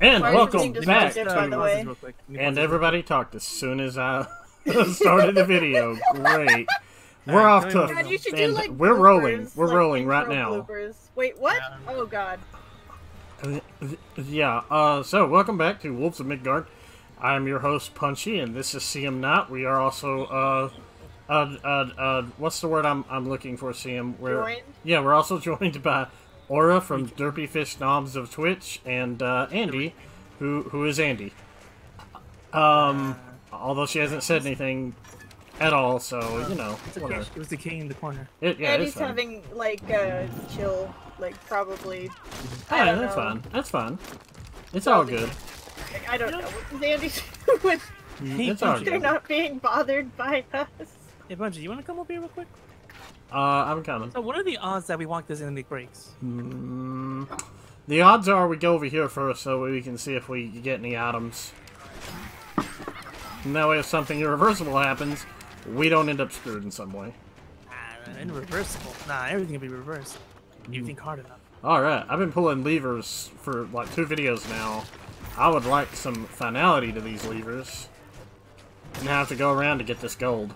And Why welcome back disruptive, by to the way? Real quick. Let me pause And everybody talked as soon as I started the video. Great. We're Alright, off to God, you should do like we're rolling. We're like rolling right now. Bloopers. Wait, what? Yeah. Oh god. Yeah. Uh, so welcome back to Wolves of Midgard. I am your host Punchy, and this is CM Knott. We are also uh, uh, uh, uh, what's the word I'm I'm looking for? CM. We're Joined? yeah. We're also joined by Aura from Derpy Fish Knobs of Twitch, and uh, Andy, who who is Andy. Um, although she hasn't said anything at all, so you know, It's okay. It was the king in the corner. It, yeah, and it's having like a chill, like probably. I Yeah, that's know. fine. That's fine. It's all good. I don't know. What does Andy when Hey, It's all Punchy. they're not being bothered by us? Hey, Punchy, you want to come over here real quick? Uh, I'm coming. So, what are the odds that we walk this enemy breaks? Mm, the odds are we go over here first so we can see if we get any items. And that way, if something irreversible happens, we don't end up screwed in some way. Ah, irreversible. Nah, everything will be reversed. You think hard enough. Alright, I've been pulling levers for like two videos now. I would like some finality to these levers. And have to go around to get this gold.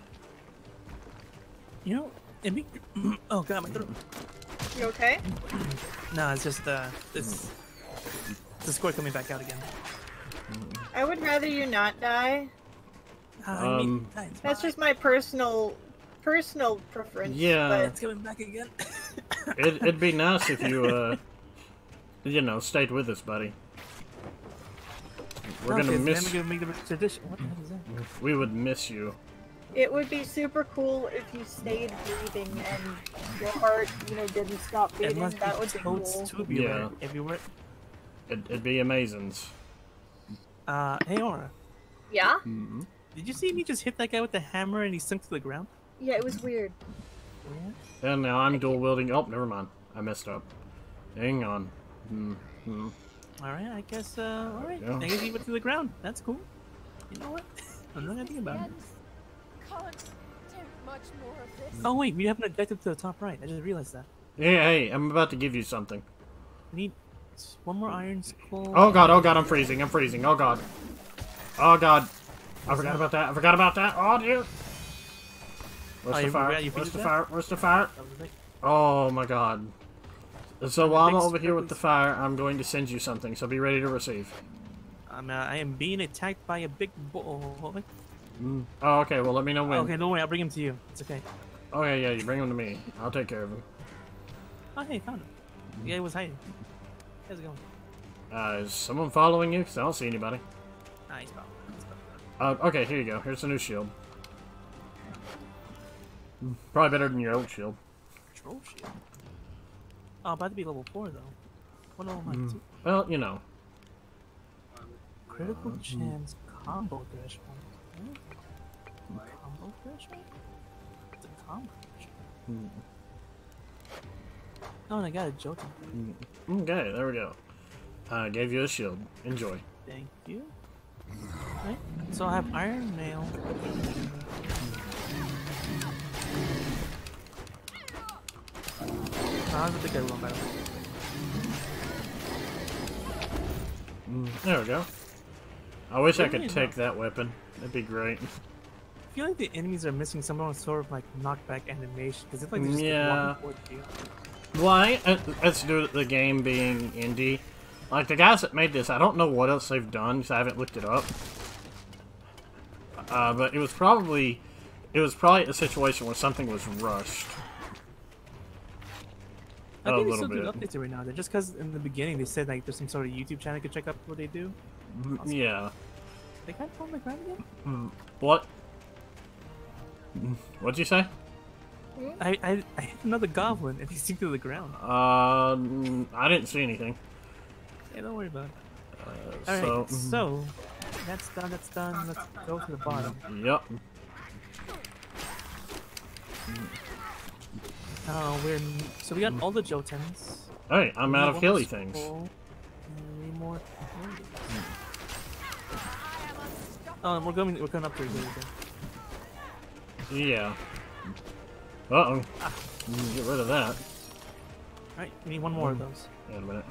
You know, it be. oh god, my throat. You okay? Nah, it's just uh, it's the score coming back out again. I would rather you not die. Ah, I mean, Um, guys, That's just my personal, personal preference. Yeah. but... it's coming back again. It, it'd be nice if you, uh, you know, stayed with us, buddy. We're Okay, gonna so miss. gonna make the tradition. What the hell is that? We would miss you. But it would be super cool if you stayed breathing and your heart, you know, didn't stop It beating. must That be would be cool. tubular Yeah. everywhere. It, it'd be amazing. Uh, hey Aura, Yeah. did you see me just hit that guy with the hammer and he sunk to the ground? Yeah, it was weird. Yeah. And now I'm dual wielding. Oh, never mind. I messed up. Hang on. Hmm. hmm. All right, I guess. Uh, all right, Yeah. I guess he went to the ground. That's cool. You know what? I'm not gonna think about it. Oh wait, we have an objective to the top right. I just realized that. Hey, hey, I'm about to give you something. We need one more iron skull. Oh god, oh god, I'm freezing. I'm freezing. Oh god. Oh god. I forgot about that. I forgot about that. Oh dear. Where's Oh, the fire? Where's the fire? Where's the fire? That was it. Oh my god. So while I'm over here with the fire, I'm going to send you something, so be ready to receive. I'm, uh, I am being attacked by a big bull. Oh, okay, well let me know when. Okay, don't worry, I'll bring him to you. It's okay. Okay, yeah, you bring him to me. I'll take care of him. Oh hey, found him. Yeah, he was hiding. How's it going? Uh, is someone following you? Because I don't see anybody. Ah, he's. He's found. Uh, okay, here you go. Here's the new shield. Probably better than your old shield. Troll shield. Oh, about to be level four though. What level am I? Two? Well, you know. Critical chance combo threshold. Hmm? It's a threshold. Oh, and I got a Jotun. Okay, there we go. I gave you a shield. Enjoy. Thank you. Right. So I have Iron Mail. The big guy rolling by the way? There we go. I wish I could take that weapon. That'd be great. I feel like the enemies are missing some sort of like knockback animation because it's like just Yeah. Why? Uh, Let's do the game being indie. Like the guys that made this, I don't know what else they've done because I haven't looked it up. Uh, but it was probably, it was probably a situation where something was rushed. I think they still do updates every now and then. Just because in the beginning they said like there's some sort of YouTube channel you could check out what they do. Yeah. They can't fall on the ground again. What? What'd you say? I I, I hit another goblin and he sinks to the ground. Uh, mm, I didn't see anything. Hey, don't worry about it. Uh, All right, so, so that's done. That's done. Let's go to the bottom. yep. Uh, we're so we got all the Jotuns. All right, I'm We out of hilly things. we more. Oh, and we're going. We're going up to here again. Yeah. Uh oh. Get rid of that. All right, we need one more of those. Wait a minute.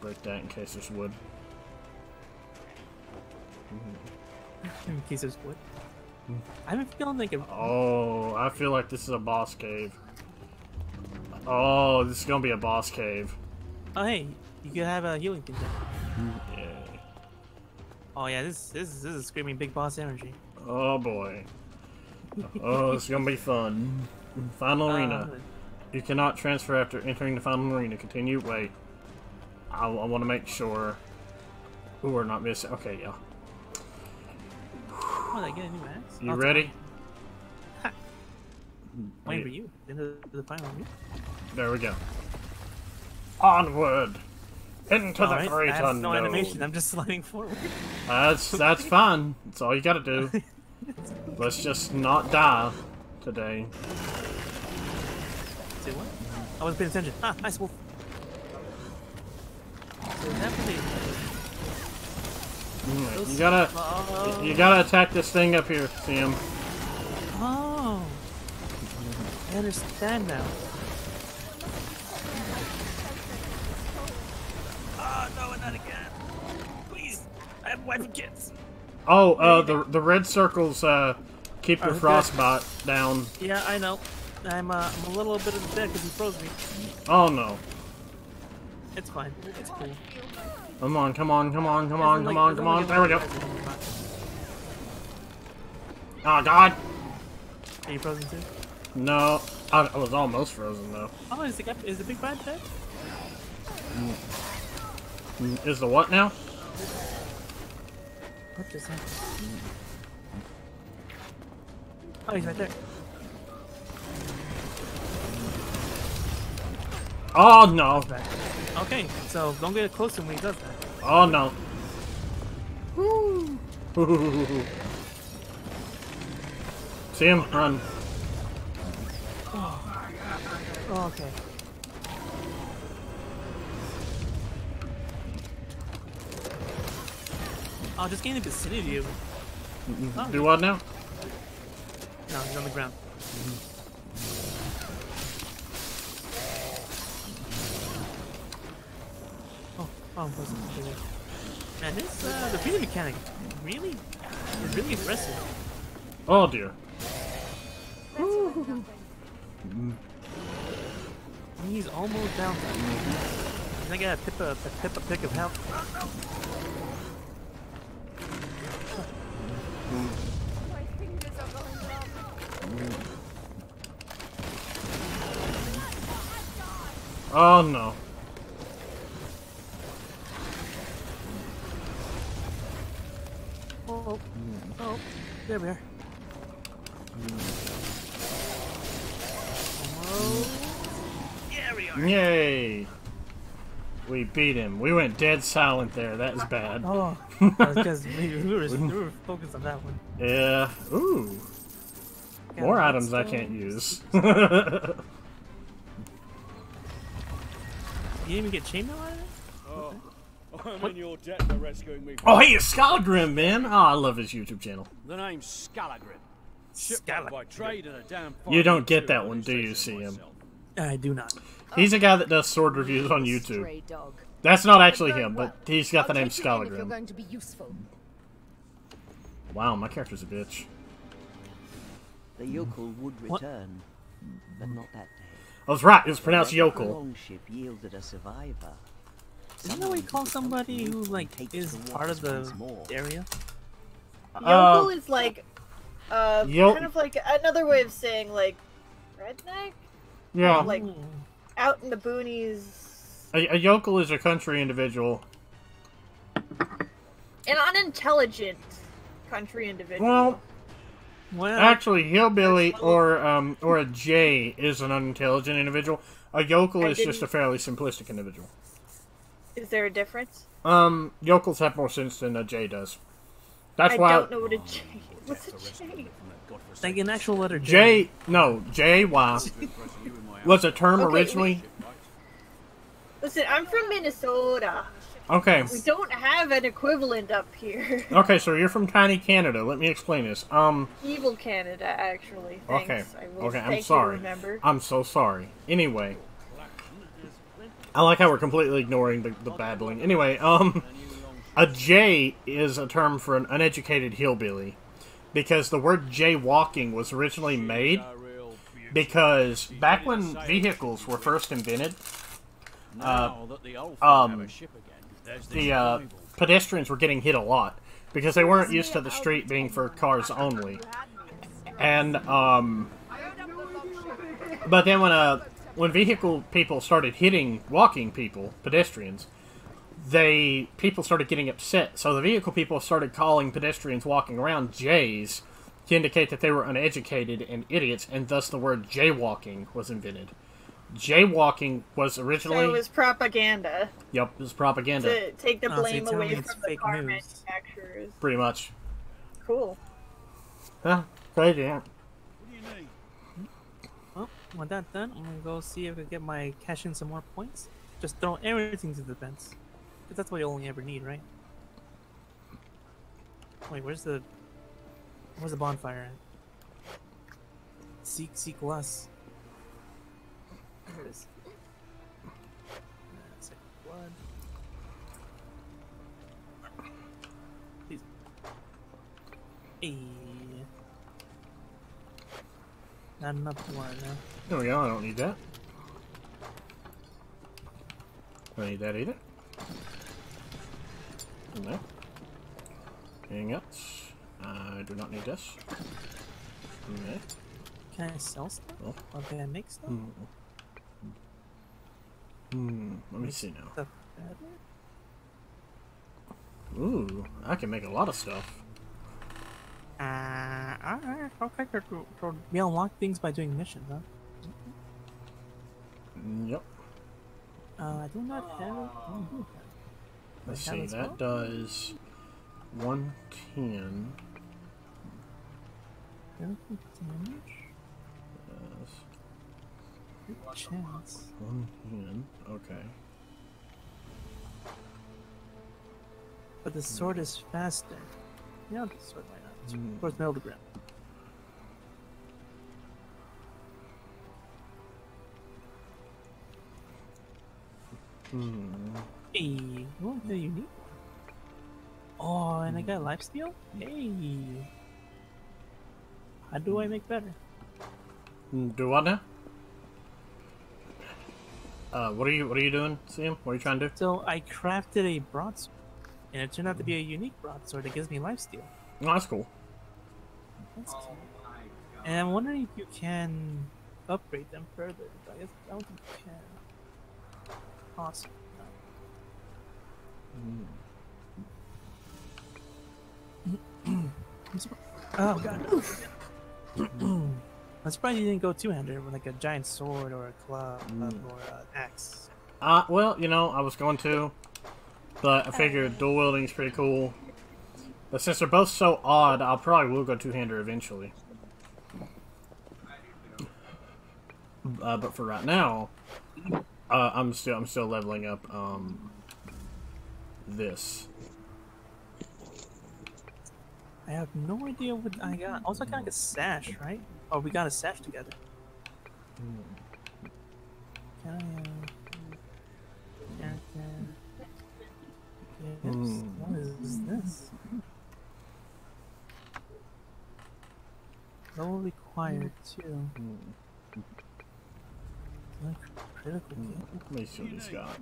break that in case there's wood. In case there's wood. I have a feeling like a Oh, I feel like this is a boss cave. Oh, this is gonna be a boss cave. Oh hey, you could have a healing there. Yay. Oh yeah, this this is this is screaming big boss energy. Oh boy. Oh, it's gonna be fun. Final arena. Uh, You cannot transfer after entering the final arena. Continue. Wait. I, I want to make sure. Ooh, we're not missing. Okay, yeah. oh, they get a new axe. You it's ready? Waiting for you. Into the final review. There we go. Onward! Into the Alright, great unknown. no animation. I'm just sliding forward. That's that's fun. That's all you gotta do. Let's just not die today. Say what? I wasn't paying attention. Ah, nice wolf. So definitely. You gotta Oh. you gotta attack this thing up here, Sam. Oh. I understand now. Ah, no, not again. Please. I have wife and kids. Oh, uh, the the red circles uh keep your Okay. frostbite down. Yeah, I know. I'm, uh, I'm a little bit of dead because he froze me. Oh no! It's fine. It's cool. Come on, come on, come on, come on, come like- on, come on. There we go. like it anymore. Oh God! Are you frozen too? No, I, I was almost frozen though. Oh, is the, is the big bad dead? Mm, Is the what now? What just happened? Oh, he's right there. Oh no! Okay, so don't get close to him when he does that. Oh no! Woo! See him run. Oh, oh okay. Oh, just gain the vicinity of him. Oh, Do what now? No, he's on the ground. Oh, oh, I'm close. Okay. Man, this, uh, the breathing mechanic really is really impressive. Oh dear. He's almost down. Can I get a pip a, a pip a pick of health? My fingers are going numb. Oh no. Oh, oh, there we are. Almost. There we are. Yay! We beat him. We went dead silent there. That was bad. Oh, because we, we, were, we were focused on that one. Yeah. Ooh. Yeah, More let's items I can't use. You didn't even get chainmail out of it? Oh, I'm in your debt for rescuing me. oh, hey, it's Skallagrim, man. Oh, I love his YouTube channel. The name's Skallagrim. Shipwright by trade and a damn You don't get that one, do you, say so CM? I do not. He's a guy that does sword reviews on YouTube. Stray dog. That's not actually him, well. but he's got the I'll name take you in If you're going to be useful. Wow, my character's a bitch. The yokel would What? return, but not that day. I was right. It was pronounced The yokel. longship yielded a survivor. Isn't that what you call somebody who, who like, is part of the area? Yokel Uh, is like, uh, kind of like another way of saying like, redneck, Yeah. like out in the boonies, A, a yokel is a country individual. an unintelligent country individual. Well, Well, actually, hillbilly or um or a jay is an unintelligent individual. A yokel I is just a fairly simplistic individual. is there a difference? Um, yokels have more sense than a jay does. That's I why I don't know what a J. What's a J? like an actual letter J. J no J Y was a term Okay, originally. Listen, I'm from Minnesota. Okay. We don't have an equivalent up here. Okay, so you're from tiny Canada. Let me explain this. Um, Evil Canada, actually. Thanks. okay, okay, I'm sorry. I'm so sorry. Anyway, I like how we're completely ignoring the, the babbling. Anyway, um, a J is a term for an uneducated hillbilly, because the word jaywalking was originally made because back when vehicles were first invented, Now that the old um, have a ship again, the uh, pedestrians were getting hit a lot because they weren't used to the street being for cars only. And um, but then when uh when vehicle people started hitting walking people, pedestrians, they people started getting upset. So the vehicle people started calling pedestrians walking around Jays to indicate that they were uneducated and idiots, and thus the word jaywalking was invented. Jaywalking was So originally it was propaganda yep, it was propaganda, to take the Oh, so blame away from the fake car news. manufacturers. pretty much. Cool. Huh? Crazy. Yeah. What do you need? Well, with that done, I'm gonna go see if I can get my cash in some more points. Just throw everything to the fence. Because that's what you only ever need, right? Wait, where's the... Where's the bonfire at? Seek, seek less. There it is. That's it. Blood. Please. Hey. Not enough blood, huh? There we go. I don't need that. I don't need that either. No. Anything else? I do not need this. Okay. Can I sell stuff? Oh. Or can I make stuff? Hmm. Hmm. Let me see now. Ooh, I can make a lot of stuff. Uh, alright. To, to, to we unlock things by doing missions, huh? Mm, Yep. Uh, I do not have. Oh, do. Let's see. That well? does 110. Critical damage? Good chance. 110. Okay. But the sword is faster. Yeah, the sword might not. It's Hmm. Towards middle ground. Hmm. Hey, oh, the unique one. Oh, and I got lifesteal? Hey. How do I make better? Mm, Do what now? Uh, what are you what are you doing, Sam? What are you trying to do? So I crafted a broadsword, and it turned out to be a unique broadsword that gives me lifesteal. Oh, that's cool. That's cool. And I'm wondering if you can upgrade them further. but I guess I don't think you can. Awesome. Surpri- oh god. I'm surprised you didn't go two-handed with like a giant sword or a club or an axe. Uh, well, you know, I was going to, but I figured dual wielding is pretty cool. But since they're both so odd, I'll probably will go two-hander eventually. Uh, but for right now, uh, I'm still I'm still leveling up um this. I have no idea what I got. Also, I got like a sash, right? Oh, we got a sash together. Can I, uh, character? Yes. Hmm. What is this? Level required too. Like critical hit. Let me see what he's got.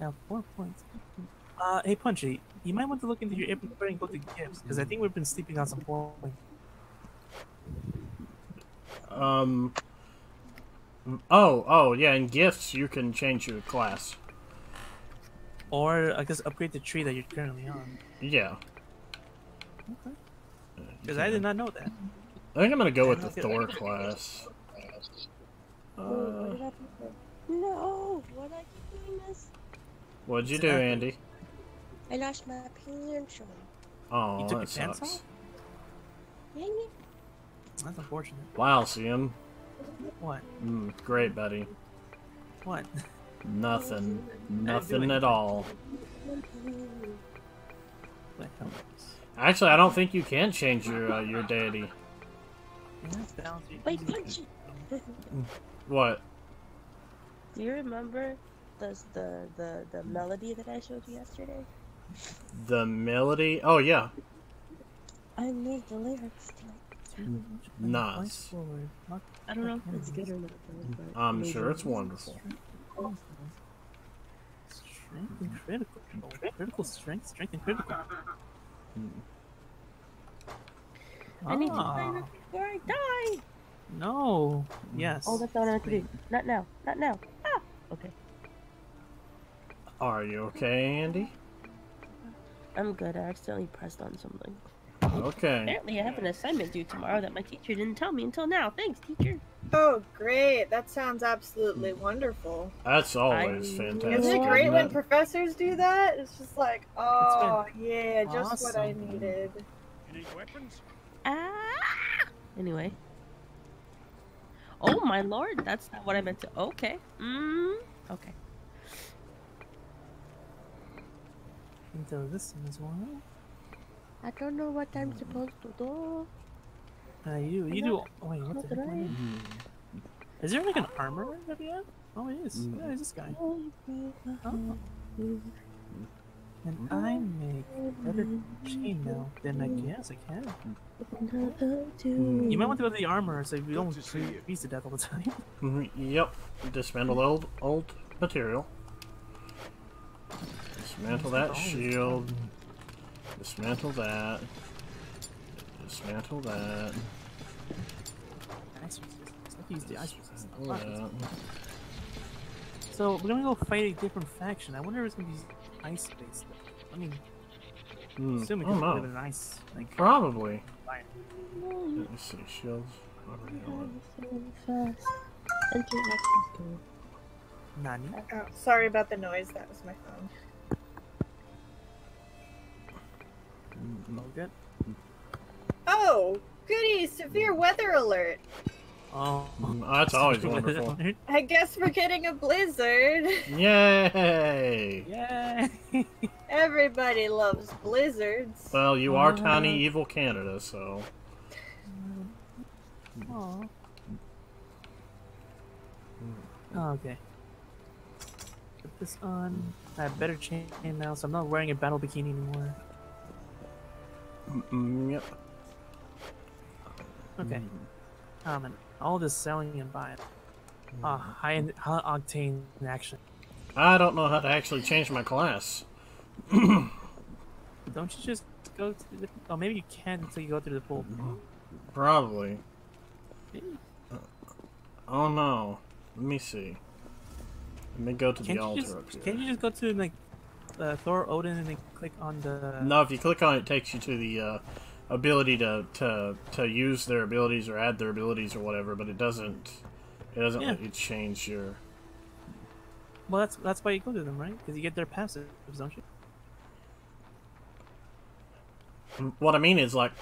Now four points. Uh, hey Punchy, you might want to look into your inventory and go to gifts because I think we've been sleeping on some points. Um. Oh, oh, yeah. In gifts, you can change your class. Or I guess upgrade the tree that you're currently on. Yeah. Okay. Because I did not know that. I think I'm gonna go with the Okay. Thor class. Oh, Uh, what did I do? No! Why did I keep doing this? what'd you do, Andy? I lost my pension. Oh, You took that your pants sucks. off? Dang it. That's unfortunate. Wow, Sim. What? Mm, great, buddy. What? Nothing. Nothing at all. What hell is- Actually, I don't think you can change your uh, your deity. Yeah, balance your Wait, easy. punch it! What? Do you remember the the the the melody that I showed you yesterday? The melody. Oh yeah. I need the lyrics to it. Nice. I don't know if it's good or not. though, but I I'm sure it's wonderful. Strength and critical. Critical strength, strength and critical. I need to Ah, find it before I die. No. Yes. Oh, that's not what I have to do. Not now. Not now. Ah. Okay. Are you okay, Andy? I'm good. I accidentally pressed on something. Okay. Apparently, I have an assignment due tomorrow that my teacher didn't tell me until now. Thanks, teacher. Oh, great. That sounds absolutely wonderful. That's always I- fantastic. Isn't it great isn't when professors do that? It's just like, oh, yeah, just what I needed. You need weapons? Ah. Anyway. Oh my lord, that's not what I meant to. Okay. Mm. Okay. Into this one as well. I don't know what I'm supposed to do. Uh, you you do. Oh, wait, what Not the heck? right. Is there like an armor that we have? Oh, it is. Yeah, it's this guy. Oh. And I make better chainmail than I guess I can. You might want to go to the armor so you don't to see you. freeze to death all the time. Mhm, Yep. Dismantle old old material. Dismantle that shield. Dismantle that. Dismantle that. Ice resistance. I can use the ice resistance. So we're gonna go fight a different faction. I wonder if it's gonna be ice based. I mean, Hmm, assume we I can don't live in know. an ice like Probably. environment. Let me see. Shields. Armor, helmet. Fast. Enter access code. Nani? Oh, sorry about the noise. That was my phone. Oh, good. Oh, goody! Severe weather alert. Oh, Mm, That's always wonderful. I guess we're getting a blizzard. Yay! Yay! Everybody loves blizzards. Well, you are Uh, tiny evil Canada, so. Aw. Oh, okay. Put this on. I have better chain now, so I'm not wearing a battle bikini anymore. Mm, yep. Okay. Um, and all this selling and buying. Ah, high, high octane action. I don't know how to actually change my class. Don't you just go to the? Oh, maybe you can until you go through the pool. Probably. Maybe. Oh no. Let me see. Let me go to Can't the altar just? up here. Can't you just go to like uh, Thor Odin and then click on the? No, if you click on it, it takes you to the uh, ability to, to to use their abilities or add their abilities or whatever, but it doesn't. It doesn't Yeah. let you change your. Well, that's that's why you go to them, right? Because you get their passives, don't you? What I mean is like,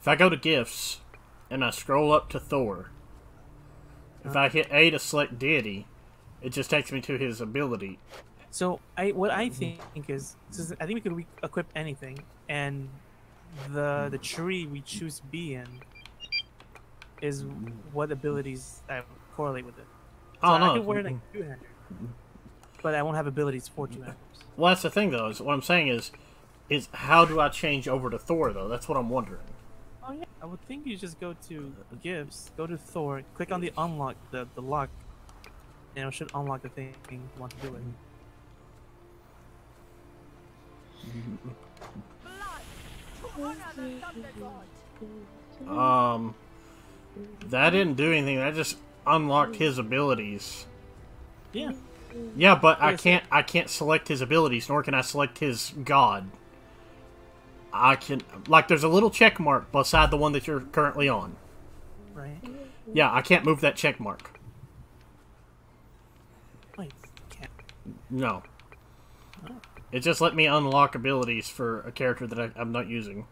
if I go to gifts, and I scroll up to Thor. If I hit A to select deity, it just takes me to his ability. So I what I mm-hmm. think is, is I think we could re- equip anything, and the the tree we choose to be in is what abilities that correlate with it. Oh, so Oh I no. could wear like mm-hmm. two hander, but I won't have abilities for two handers. Well, that's the thing though. Is what I'm saying is, is how do I change over to Thor though? That's what I'm wondering. Oh yeah, I would think you just go to gifts, go to Thor, click on the unlock the the lock, and it should unlock the thing you want to do it. Mm-hmm. Um, that didn't do anything. That just unlocked his abilities. Yeah. Yeah, but I can't. I can't select his abilities, nor can I select his god. I can like. There's a little check mark beside the one that you're currently on. Right. Yeah, I can't move that check mark. Wait. Can't. No. Oh. It just let me unlock abilities for a character that I, I'm not using.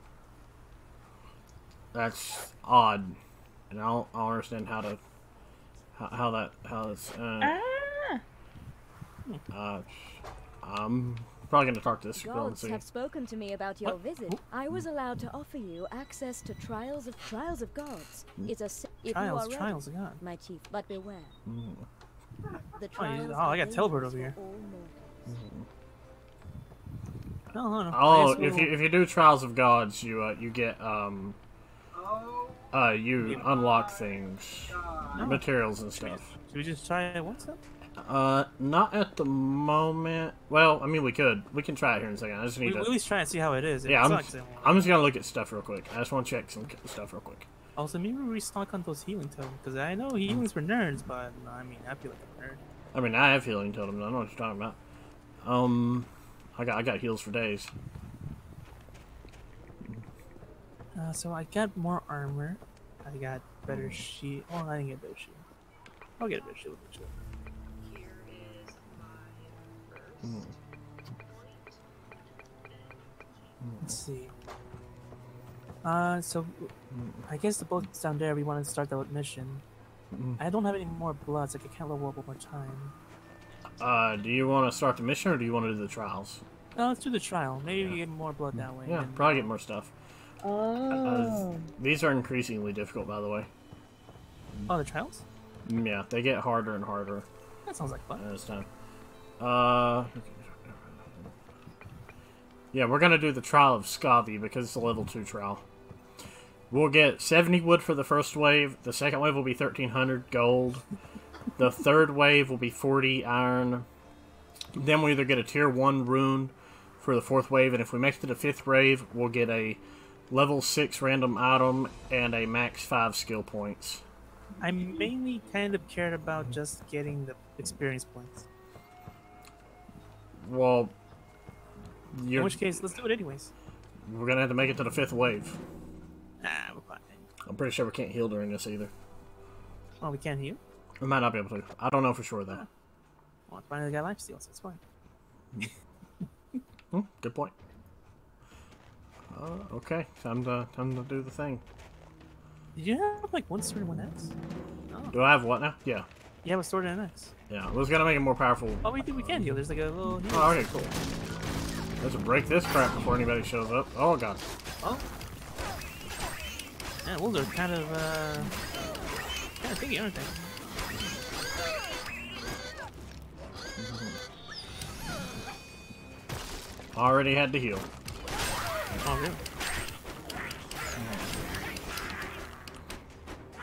That's odd, and I'll I'll understand how to how, how that how that's. Uh, Ah! uh, I'm probably gonna talk to this girl and Gods see. have spoken to me about your What? visit. I was allowed to offer you access to Trials of Trials of Gods. It's a if Trials, you are ready, trials of God. my chief, but beware. The Oh, you- oh, I got are teleport over here. for all mortals. No, no, no. Oh, guess if you if you do Trials of Gods, you uh, you get um uh you unlock things, materials and stuff. Should we just try it once then? Uh, not at the moment. Well, I mean we could. We can try it here in a second. I just We, need we at least try and see how it is. If Yeah, I'm. sucks, I'm just gonna look at stuff real quick. I just want to check some stuff real quick. Also, maybe we restock on those healing totems because I know healing's for nerds, but I mean, I feel like a nerd. I mean, I have healing totems. I know what you're talking about. Um, I got I got heals for days. Uh, so I got more armor. I got better shield. Oh, I didn't get better shield. I'll get a better shield eventually. Let's see. Uh, so I guess the boat's down there. We want to start the mission. I don't have any more bloods. Like I can't level up one more time. Uh, do you want to start the mission or do you want to do the trials? No, let's do the trial. Maybe we get more blood that way. Yeah, and- probably get more stuff. Uh, Oh. these are increasingly difficult, by the way. Oh, the trials? Mm, Yeah, they get harder and harder That sounds like fun. as time. Uh, yeah, we're gonna do the trial of Skadi because it's a level two trial. We'll get 70 wood for the first wave. The second wave will be 1300 gold. The third wave will be 40 iron. Then we either get a tier 1 rune for the fourth wave, and if we make it to the fifth wave, we'll get a level 6 random item and a max 5 skill points. I mainly kind of cared about just getting the experience points. Well, In which case, let's do it anyways. we're gonna have to make it to the fifth wave. Ah, we're fine. I'm pretty sure we can't heal during this either. Oh, we can't heal? We might not be able to. I don't know for sure though. Well, I finally got life steal, so it's fine. Hmm, good point. Uh, okay, time to time to do the thing. Did you have like one sword and one axe? Oh, Do I have what now? Yeah, you have a sword and an axe. yeah. I was gonna make it more powerful. Oh, we do. We can heal. There's like a little. Heal. Oh, okay, cool. Let's break this crap before anybody shows up. Oh god. Oh. Yeah, those are kind of uh, kind of thingy, aren't they? Already had to heal. Oh, really?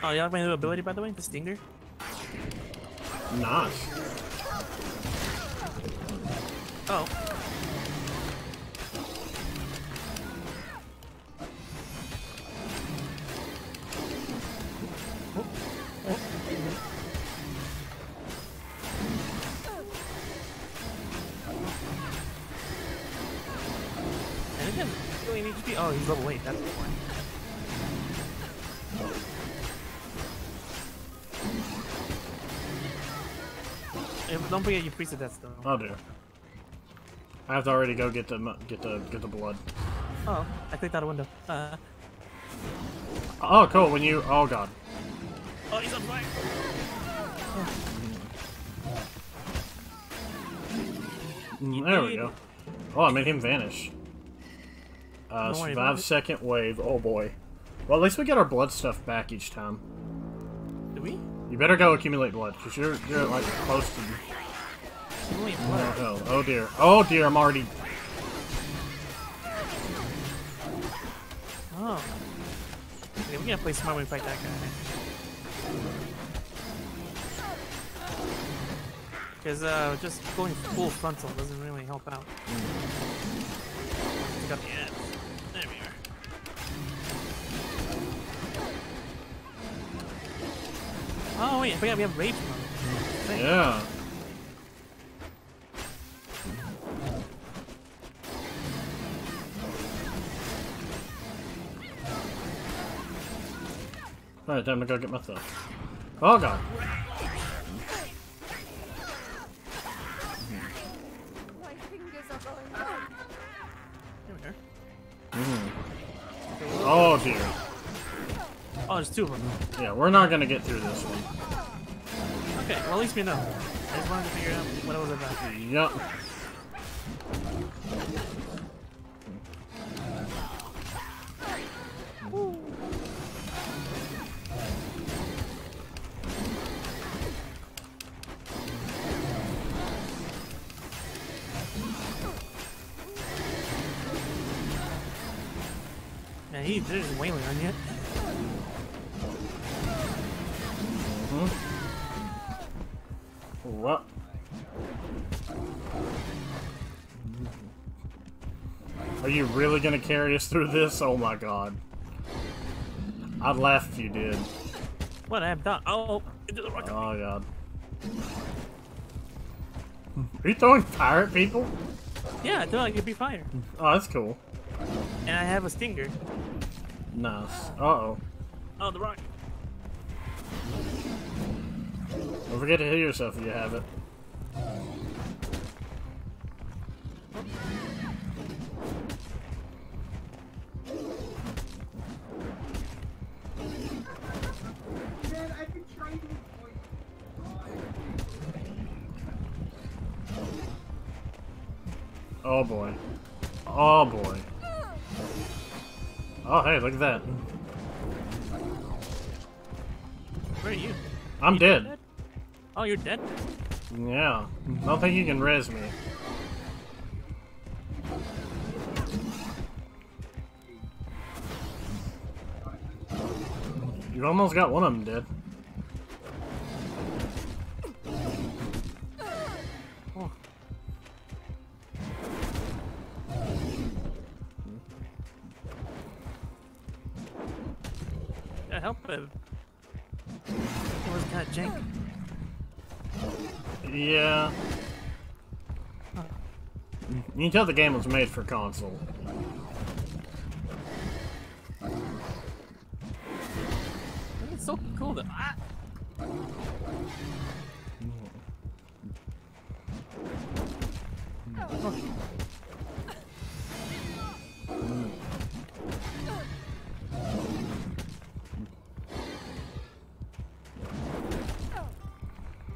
Oh, you like my new ability, by the way? The Stinger? Nice. Oh. Don't forget your priest of death, though. Oh dear. I have to already go get the get the get the blood. Oh, I clicked out a window. Uh, Oh, cool. When you oh god. oh, he's on fire. Mm, There we go. Oh, I made him vanish. Uh, Don't worry about survive second wave. Oh boy. Well, at least we get our blood stuff back each time. Do we? You better go accumulate blood, because you're, you're like close to... Oh, oh dear. Oh dear, I'm already... Oh. Okay, we gotta play smart when we fight that guy. Because uh, just going full frontal doesn't really help out. Pick up the ass. There we are. Oh wait, I forgot we have rage mode. Yeah. Alright, time to go get my stuff. Oh god. My fingers are going numb. There we are. Oh dear. Oh, there's two of them. Yeah, we're not gonna get through this one. Okay, well at least we know. I just wanted to figure out what it was about. Yup. He, they're just wailing on you. What? Are you really gonna carry us through this? Oh my god. I'd laugh if you did. What I have done? Oh, into the rock. Oh god. Are you throwing fire at people? Yeah, I thought I could be fire. Oh, that's cool. And I have a stinger. Nice. Uh oh. Oh, the rock. Don't forget to heal yourself if you have it. Oh boy. Oh boy. Oh hey, look at that. Where are you? I'm dead. Oh, you're dead? Yeah. I don't think you can res me. You almost got one of them dead. Tell the game was made for console. It's so cool though. Ah!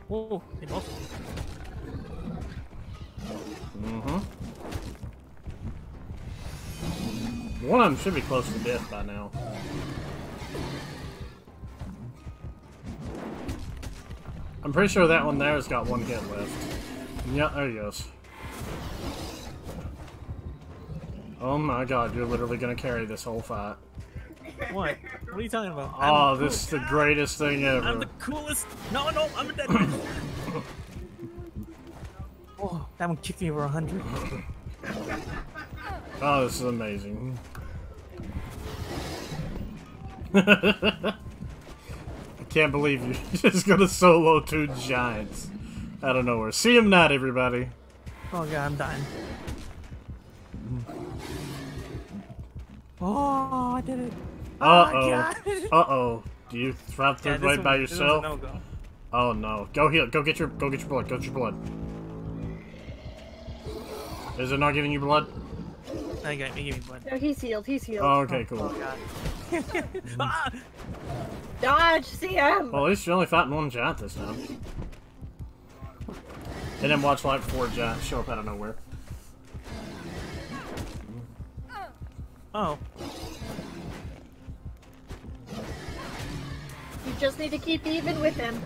Oh, they both. One of them should be close to death by now. I'm pretty sure that one there has got one hit left. Yeah, there he goes. Oh my god, you're literally gonna carry this whole fight. What? What are you talking about? Oh, this is the greatest thing ever. I'm the coolest. No, no, I'm a dead man. oh, that one kicked me over a hundred. Oh, this is amazing. I can't believe you're just gonna solo two giants out of nowhere. See him not, everybody. Oh god, I'm dying. Oh, I did it. Uh Oh, oh. Uh oh. Do you have to Yeah, play this by one- this one's a yourself? no-go. Oh no. Go heal. Go get your. Go get your blood. Go get your blood. Is it not giving you blood? I got me, give me blood. No, he's healed. He's healed. Oh, okay, cool. Oh god. ah! Dodge, CM. Well, at least you're only fighting one giant this time. And then watch like four giants show up out of nowhere. Oh, You just need to keep even with him.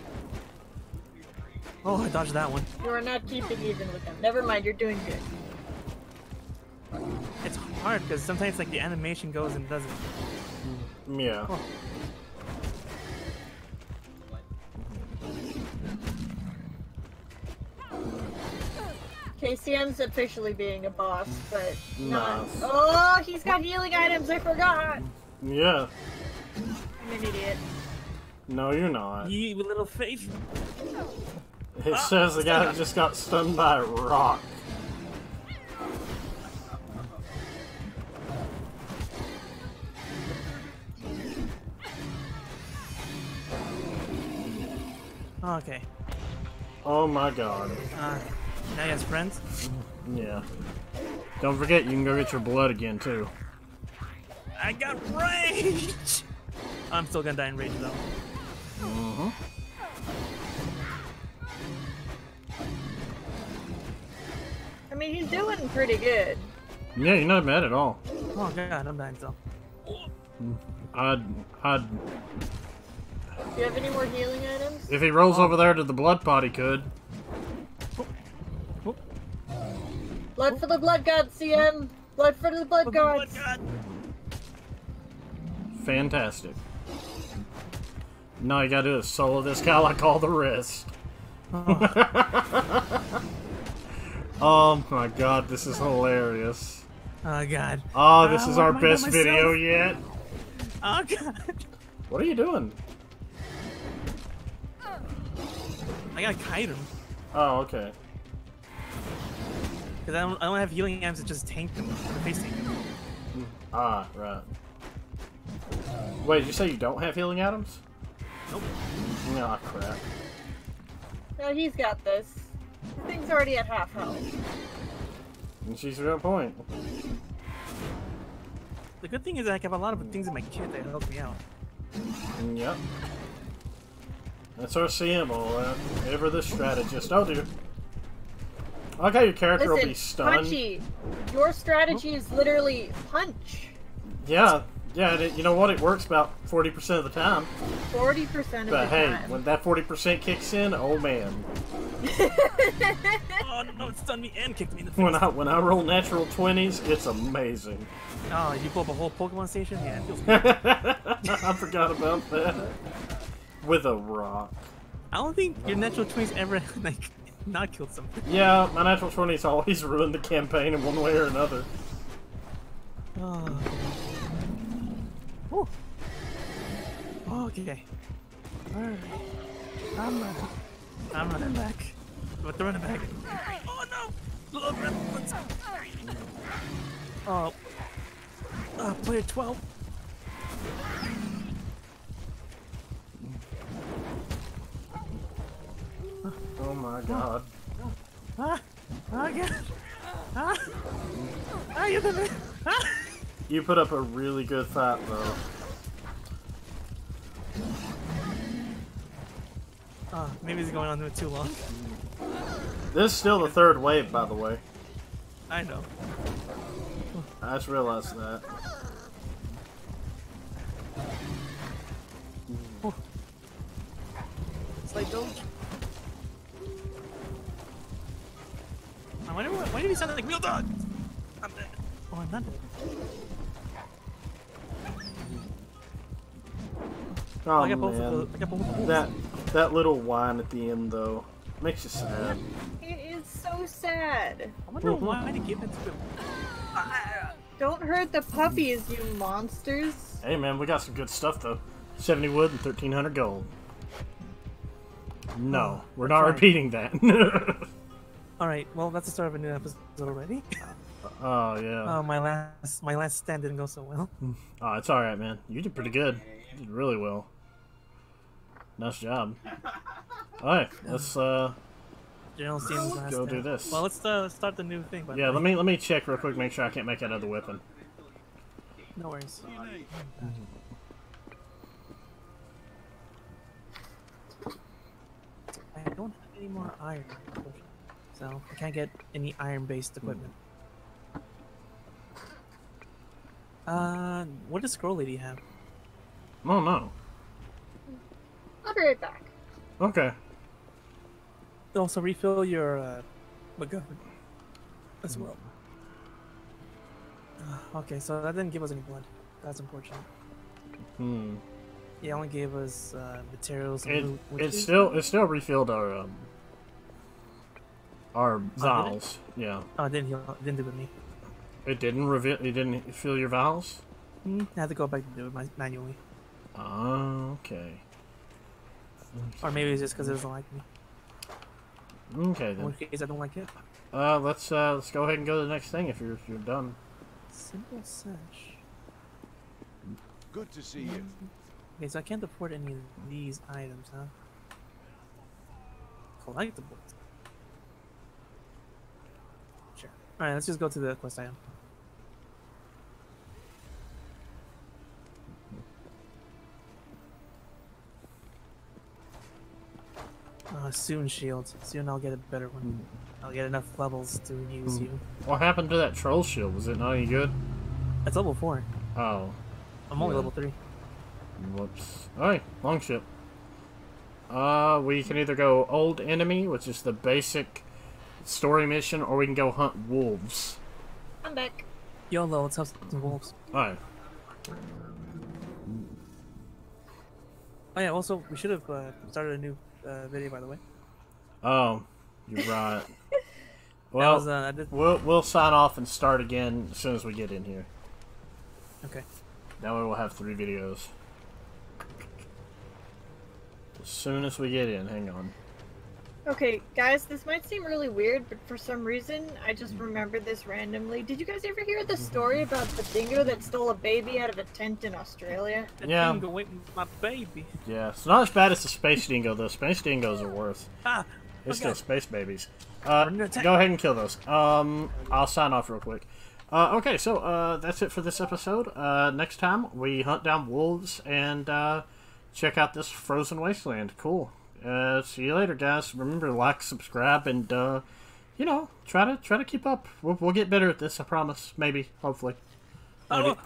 oh, I dodged that one. You are not keeping even with him. Never mind, you're doing good. It's hard because sometimes like the animation goes and doesn't. Yeah. Oh. KCM's officially being a boss, but not. Nice. Oh, he's got healing items. I forgot. Yeah. I'm an idiot. No, you're not. Ye with little faith. It ah, says the guy that just got stunned by a rock. Okay. Oh my god. Uh, now he has friends. Yeah. Don't forget, you can go get your blood again, too. I got rage. I'm still gonna die in rage though. Mm-hmm. I mean, he's doing pretty good. Yeah, you're not bad at all. Oh god, I'm dying still. I'd, I'd, Do you have any more healing items? if he rolls over there to the blood pot, he could. Blood for the blood god, CM. Blood for the blood Oh, gods. God. Fantastic. Now you gotta do is solo this guy like all the rest. oh my god, this is hilarious. Oh god. Oh, this Ah, is why our am I by best video yet. Oh god. What are you doing? I gotta kite him. Oh, okay. Because I don't, I don't have healing items to just tank them. Face tank them. Ah, right. Wait, did you say you don't have healing items? Nope. Ah, crap. No, he's got this. The thing's already at half health. And she's got a point. The good thing is I have a lot of things in my kit that help me out. Yep. That's our CMO, uh, ever the strategist. Oh, dude. I like how your character will be stunned. Punchy, your strategy is literally punch. Yeah, yeah, and it, you know what? It works about 40% of the time. 40% of But the hey, time. But hey, when that 40% kicks in, oh man. Oh no, it stunned me and kicked me in the face. When I when I roll natural 20s, it's amazing. Oh, you blow up a whole Pokemon station? Yeah, it feels good. I forgot about that. With a rock. I don't think your natural 20s ever, like, not killed something. Yeah, my natural 20s always ruined the campaign in one way or another. Oh. Whew. Okay. Alright. I'm running. I'm running back. But the running back. Oh no! Ones. Oh. Uh, player 12. Oh my god. Ah! Ah, God. Ah! Ah, you're the Ah! You put up a really good fight, though. Oh, maybe it's going on with too long. This is still the third wave, by the way. I know. I just realized that. It's like Doge. Did he sound like real dog? I'm dead. Oh, I'm not dead. Oh, I got both man. of the. I got both of the That that little whine at the end, though, makes you sad. It is so sad. I wonder why I give it to him. Don't hurt the puppies, you monsters. Hey, man, we got some good stuff, though. 70 wood and 1300 gold. No, Oh, we're not repeating that. All right. Well, that's the start of a new episode already. oh, yeah. Oh, my last my last stand didn't go so well. Oh, it's alright, man. You did pretty good. You did really well. Nice job. Alright, let's, uh, General seems last. go do this. Well, let's uh, start the new thing. by yeah, way. let me, let me check real quick, make sure I can't make that other weapon. No worries. I don't have any more iron, unfortunately. so I can't get any iron-based equipment. Uh, what does Scroll Lady have? Oh, no. I'll be right back. Okay. Also, refill your uh, MacGuffin as well. Uh, okay, so that didn't give us any blood. That's unfortunate. Hmm. It only gave us uh, materials and It, loot. it is- still, it still refilled our, um, our vials. Yeah. Oh, it didn't heal. It didn't do it with me. It didn't reveal, it didn't fill your vials? Hmm, I had to go back to do it manually. Oh, okay. Or maybe it's just because it doesn't like me. Okay, In then. which case, I don't like it. Uh, let's, uh, let's go ahead and go to the next thing if you're, if you're done. Simple search. Good to see you. Okay, so I can't afford any of these items, huh? Collectibles. Sure. Alright, let's just go to the quest item. Uh, soon shield. Soon I'll get a better one. I'll get enough levels to use you. What happened to that troll shield? Was it not any good? It's level 4. Oh, I'm only Yeah. level 3. whoops. Alright, long ship. Uh, we can either go old enemy, which is the basic story mission, or we can go hunt wolves. I'm back. YOLO, let's have some wolves. Alright. Oh yeah. Also, we should have uh, started a new uh, video, by the way. Oh, you're right. Well, was, uh, I did... we'll we'll sign off and start again as soon as we get in here. Okay. That way we'll have three videos. As soon as we get in, hang on. Okay, guys, this might seem really weird, but for some reason, I just remembered this randomly. Did you guys ever hear the story about the dingo that stole a baby out of a tent in Australia? The Yeah. dingo ate my baby. Yeah, it's not as bad as the space dingo though. Space dingoes are worse. Ah. They're Okay. still space babies. Uh, go ahead and kill those. Um, I'll sign off real quick. Uh, okay, so uh, that's it for this episode. Uh, next time we hunt down wolves and uh, check out this frozen wasteland. Cool. Uh, see you later, guys. Remember, to like, subscribe, and uh, you know, try to try to keep up. We'll, we'll get better at this. I promise. Maybe, hopefully. Oh,